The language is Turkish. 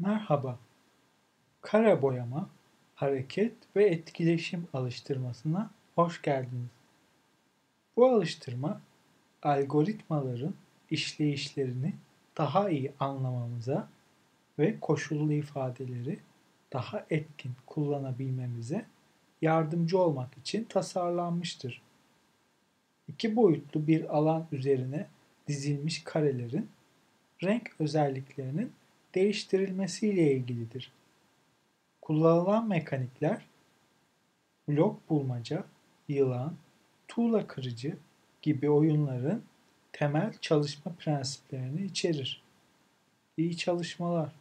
Merhaba. Kare boyama, hareket ve etkileşim alıştırmasına hoş geldiniz. Bu alıştırma algoritmaların işleyişlerini daha iyi anlamamıza ve koşullu ifadeleri daha etkin kullanabilmemize yardımcı olmak için tasarlanmıştır. İki boyutlu bir alan üzerine dizilmiş karelerin renk özelliklerinin değiştirilmesiyle ilgilidir. Kullanılan mekanikler blok bulmaca, yılan, tuğla kırıcı gibi oyunların temel çalışma prensiplerini içerir. İyi çalışmalar.